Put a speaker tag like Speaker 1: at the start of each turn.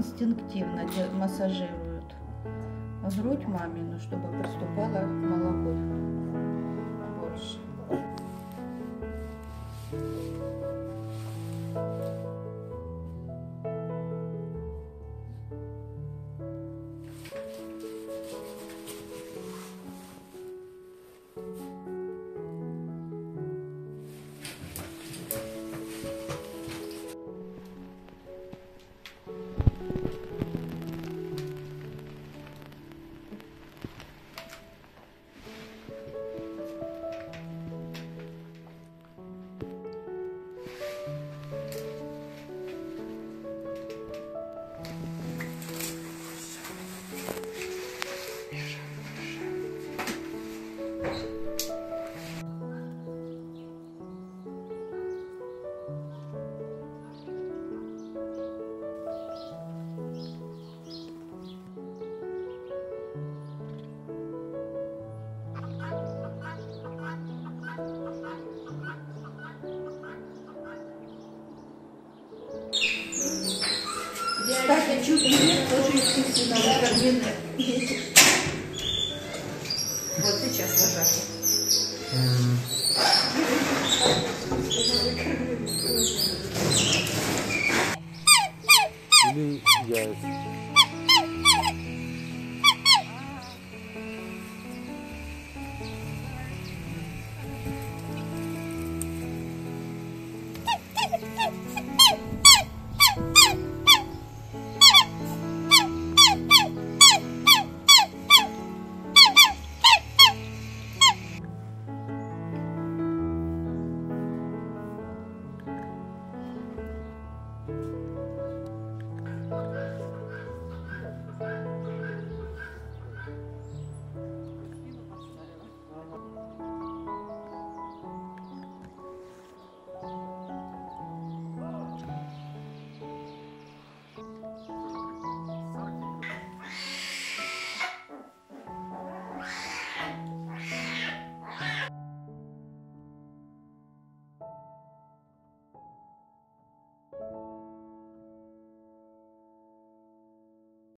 Speaker 1: инстинктивно массажируют. Грудь мамину, чтобы поступало молоко Кстати, чуть ли тоже естественно витамины. Вот сейчас ложатся.
Speaker 2: Или